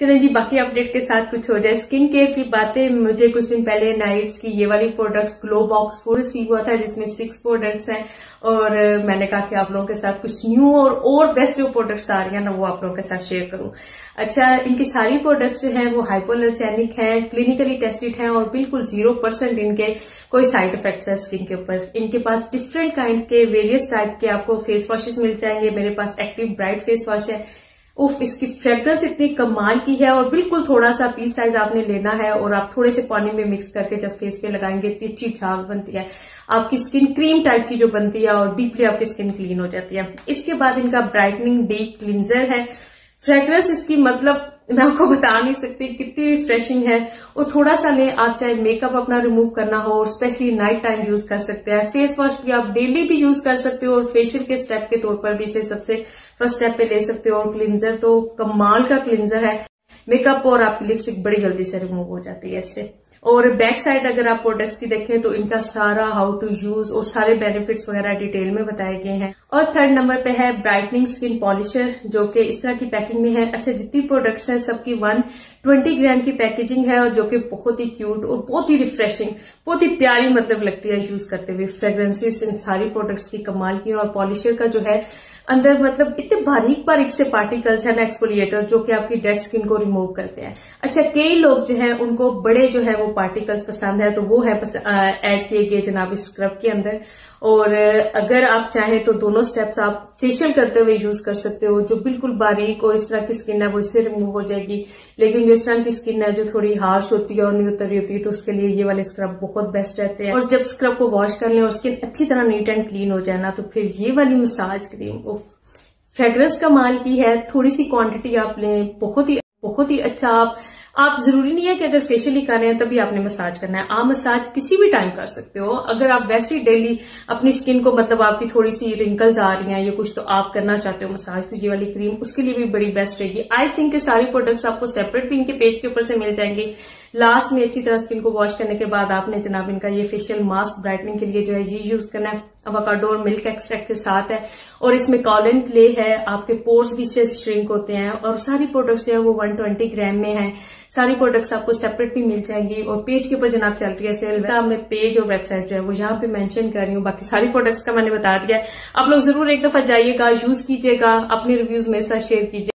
चले जी, बाकी अपडेट के साथ कुछ हो जाए। स्किन केयर की बातें, मुझे कुछ दिन पहले नाइट्स की ये वाली प्रोडक्ट्स ग्लो बॉक्स पूरे रिसीव हुआ था, जिसमें सिक्स प्रोडक्ट्स हैं। और मैंने कहा कि आप लोगों के साथ कुछ न्यू और और बेस्ट जो प्रोडक्ट्स आ रही हैं ना, वो आप लोगों के साथ शेयर करूँ। अच्छा इनकी सारी प्रोडक्ट्स जो है, वो हाइपोलर्जेनिक है क्लिनिकली टेस्टेड है और बिल्कुल ज़ीरो परसेंट इनके कोई साइड इफेक्ट्स है स्किन के ऊपर। इनके पास डिफरेंट काइंड के वेरियस टाइप के आपको फेस वॉशेस मिल जाएँगे। मेरे पास एक्टिव ब्राइट फेस वॉश है उफ, इसकी फ्रेग्रेंस इतनी कमाल की है और बिल्कुल थोड़ा सा पीस साइज़ आपने लेना है और आप थोड़े से पानी में मिक्स करके जब फेस पे लगाएँगे, इतनी अच्छी झाग बनती है। आपकी स्किन क्रीम टाइप की जो बनती है और डीपली आपकी स्किन क्लीन हो जाती है। इसके बाद इनका ब्राइटनिंग डीप क्लींजर है। फ्रेग्रेंस इसकी मतलब मैं आपको बता नहीं सकती कितनी रिफ्रेशिंग है। और थोड़ा सा ले, आप चाहे मेकअप अपना रिमूव करना हो और स्पेशली नाइट टाइम यूज़ कर सकते हैं। फेस वॉश भी आप डेली भी यूज़ कर सकते हो और फेशियल के स्टेप के तौर पर भी इसे सबसे फ़र्स्ट स्टेप पे ले सकते हो। और क्लिंजर तो कमाल का क्लिंजर है। मेकअप और आपकी लिपस्टिक बड़ी जल्दी से रिमूव हो जाती है इससे। और बैक साइड अगर आप प्रोडक्ट्स की देखें तो इनका सारा हाउ टू यूज़ और सारे बेनिफिट्स वगैरह डिटेल में बताए गए हैं। और थर्ड नंबर पे है ब्राइटनिंग स्किन पॉलिशर जो कि इस तरह की पैकिंग में है। अच्छा जितनी प्रोडक्ट्स है, सबकी वन ट्वेंटी ग्राम की पैकेजिंग है और जो कि बहुत ही क्यूट और बहुत ही रिफ्रेशिंग बहुत ही प्यारी मतलब लगती है यूज़ करते हुए। फ्रेग्रेंसेस इन सारी प्रोडक्ट्स की कमाल की और पॉलिशर का जो है अंदर मतलब इतने बारीक बारीक से पार्टिकल्स है ना एक्सपोलिएटर जो कि आपकी डेड स्किन को रिमूव करते हैं। अच्छा कई लोग जो है, उनको बड़े जो है वो पार्टिकल्स पसंद है तो वो है ऐड किए गए जनाब इस स्क्रब के अंदर। और अगर आप चाहें तो दोनों स्टेप्स आप फेशियल करते हुए यूज़ कर सकते हो, जो बिल्कुल बारीक और इस तरह की स्किन है, वो इससे रिमूव हो जाएगी। लेकिन जिस तरह की स्किन है जो थोड़ी हार्श होती है और नहीं उतरी होती है तो उसके लिए ये वाले स्क्रब बहुत बेस्ट रहते हैं। और जब स्क्रब को वॉश कर लें और स्किन अच्छी तरह नीट एंड क्लीन हो जाए ना तो फिर ये वाली मसाज क्रीम वो फ्रेग्रेंस कमाल की है थोड़ी सी क्वांटिटी आप लें, बहुत ही बहुत ही अच्छा आप आप ज़रूरी नहीं है कि अगर फेशियल ही कर रहे हैं तभी आपने मसाज करना है। आप मसाज किसी भी टाइम कर सकते हो। अगर आप वैसे ही डेली अपनी स्किन को मतलब आपकी थोड़ी सी रिंकल्स आ रही हैं या कुछ तो आप करना चाहते हो मसाज तो ये वाली क्रीम उसके लिए भी बड़ी बेस्ट रहेगी। आई थिंक सारी प्रोडक्ट्स आपको सेपरेट भी इनके पेज के ऊपर से मिल जाएँगे। लास्ट में अच्छी तरह स्किन को वॉश करने के बाद आपने जनाब इनका ये फेशियल मास्क ब्राइटनिंग के लिए जो है, ये यूज़ करना है। अवाकाडो मिल्क एक्सट्रैक्ट के साथ है और इसमें कॉलन क्ले है, आपके पोर्स भी से श्रिंक होते हैं और सारी प्रोडक्ट्स जो है वो 120 ग्राम में है। सारी प्रोडक्ट्स आपको सेपरेट भी मिल जाएँगी और पेज के ऊपर जनाब चल रही है सेल मैं पेज और वेबसाइट जो है वो यहाँ पे मेंशन कर रही हूँ, बाकी सारी प्रोडक्ट्स का मैंने बता दिया आप लोग ज़रूर एक दफ़ा जाइएगा यूज़ कीजिएगा, अपने रिव्यूज़ मेरे साथ शेयर कीजिए।